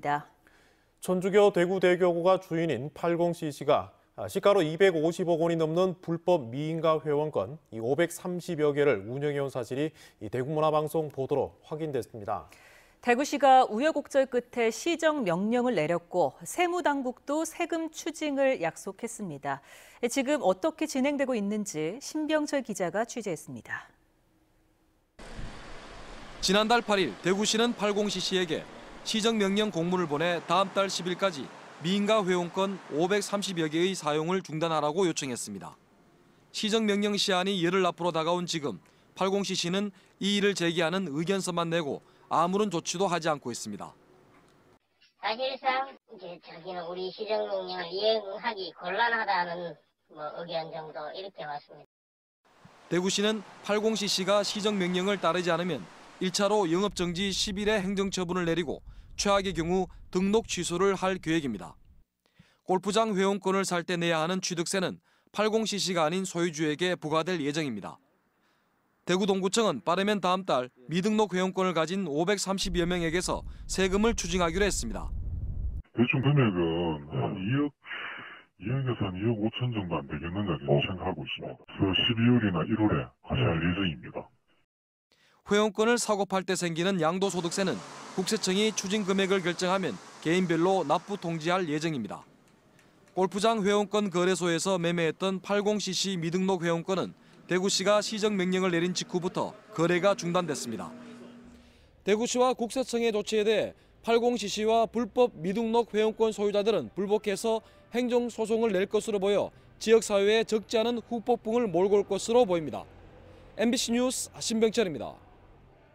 보도입니다. 천주교 대구대교구가 주인인 80cc가 시가로 250억 원이 넘는 불법 미인가 회원권 530여 개를 운영해온 사실이 대구문화방송 보도로 확인됐습니다. 대구시가 우여곡절 끝에 시정 명령을 내렸고 세무당국도 세금 추징을 약속했습니다. 지금 어떻게 진행되고 있는지 신병철 기자가 취재했습니다. 지난달 8일 대구시는 80cc에게 시정명령 공문을 보내 다음 달 10일까지 미인가 회원권 530여 개의 사용을 중단하라고 요청했습니다. 시정명령 시한이 열흘 앞으로 다가온 지금 80cc는 이 일을 제기하는 의견서만 내고 아무런 조치도 하지 않고 있습니다. 사실상 이제 저기는 우리 시정명령을 이행하기 곤란하다는 뭐 의견 정도 이렇게 왔습니다. 대구시는 80cc가 시정명령을 따르지 않으면 1차로 영업정지 10일의 행정처분을 내리고 최악의 경우 등록 취소를 할 계획입니다. 골프장 회원권을 살 때 내야 하는 취득세는 80cc가 아닌 소유주에게 부과될 예정입니다. 대구 동구청은 빠르면 다음 달 미등록 회원권을 가진 530여 명에게서 세금을 추징하기로 했습니다. 대충 금액은 한 2억, 2억에서 한 2억 5천 정도 안 되겠는가 생각하고 있습니다. 그래서 12월이나 1월에 하실 예정입니다. 회원권을 사고 팔 때 생기는 양도소득세는 국세청이 추징 금액을 결정하면 개인별로 납부 통지할 예정입니다. 골프장 회원권 거래소에서 매매했던 80cc 미등록 회원권은 대구시가 시정 명령을 내린 직후부터 거래가 중단됐습니다. 대구시와 국세청의 조치에 대해 80cc와 불법 미등록 회원권 소유자들은 불복해서 행정소송을 낼 것으로 보여 지역사회에 적지 않은 후폭풍을 몰고 올 것으로 보입니다. MBC 뉴스 신병철입니다.